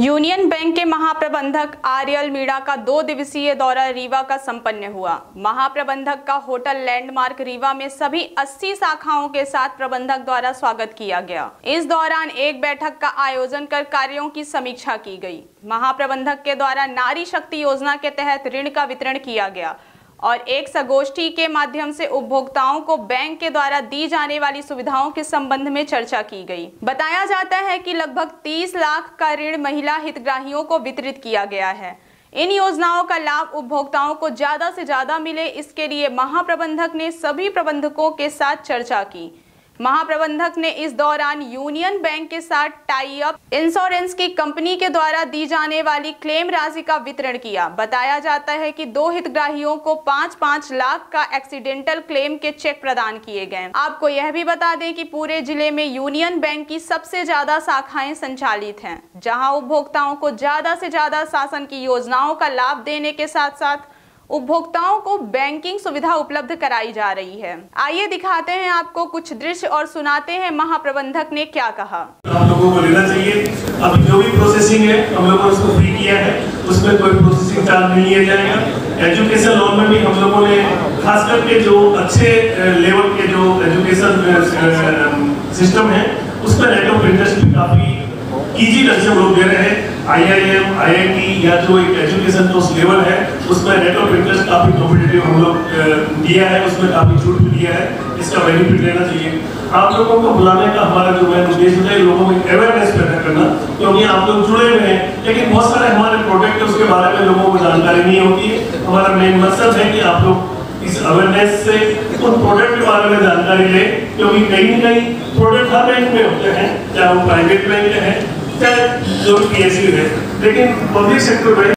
Union bank के महाप्रबंधक आर्यल मीणा का दो दिवसीय दौरा रीवा का संपन्न हुआ। महाप्रबंधक का होटल लैंडमार्क रीवा में सभी 80 शाखाओं के साथ प्रबंधक द्वारा स्वागत किया गया। इस दौरान एक बैठक का आयोजन कर कार्यों की समीक्षा की गई। महाप्रबंधक के द्वारा नारी शक्ति योजना के तहत ऋण का वितरण किया गया। और एक संगोष्ठी के माध्यम से उपभोक्ताओं को बैंक के द्वारा दी जाने वाली सुविधाओं के संबंध में चर्चा की गई। बताया जाता है कि लगभग 30 लाख का ऋण महिला हितग्राहियों को वितरित किया गया है। इन योजनाओं का लाभ उपभोक्ताओं को ज़्यादा से ज़्यादा मिले, इसके लिए महाप्रबंधक ने सभी प्रबंधकों के साथ चर्चा की। महाप्रबंधक ने इस दौरान यूनियन बैंक के साथ टाई अप इंश्योरेंस की कंपनी के द्वारा दी जाने वाली क्लेम राशि का वितरण किया। बताया जाता है कि दो हितग्राहियों को पाँच पाँच लाख का एक्सीडेंटल क्लेम के चेक प्रदान किए गए आपको यह भी बता दें कि पूरे ज़िले में यूनियन बैंक की सबसे ज़्यादा शाखाएँ संचालित हैं, जहाँ उपभोक्ताओं को ज़्यादा से ज़्यादा शासन की योजनाओं का लाभ देने के साथ साथ उपभोक्ताओं को बैंकिंग सुविधा उपलब्ध कराई जा रही है। आइए दिखाते हैं आपको कुछ दृश्य और सुनाते हैं महाप्रबंधक ने क्या कहा। हम लोगों को लेना चाहिए। अभी जो भी प्रोसेसिंग है, हम लोगों ने उसको फ्री किया है। उसमें कोई प्रोसेसिंग चार्ज नहीं लिया जाएगा। एजुकेशन लोन में भी हम लोगों ने, खास करके जो अच्छे लेवल के जो एजुकेशन सिस्टम है उसमें रेट ऑफ़ इंटरेस्ट काफ़ी इजी ढंग से हम लोग दे रहे हैं। आईआईएम आईआईटी या जो एक एजुकेशन जो लेवल है, उसमें रेट ऑफ़ इंटरेस्ट काफ़ी कॉम्पिटेटिव हम लोग दिया है, उसमें काफ़ी छूट भी दिया है, इसका बेनिफिट लेना चाहिए। आप लोगों को बुलाने का हमारा जो है उद्देश्य है लोगों में अवेयरनेस पैदा करना, क्योंकि आप लोग जुड़े हुए हैं, लेकिन बहुत सारे हमारे प्रोडक्ट है, उसके बारे में लोगों को जानकारी नहीं होती हमारा मेन मकसद है कि आप लोग इस अवेयरनेस से उन प्रोडक्ट के बारे में जानकारी लें, क्योंकि कहीं ना कहीं प्रोडक्ट हर बैंक में होते हैं, चाहे वो प्राइवेट बैंक है चाहे जो पी है। लेकिन पब्लिक सेक्टर बैंक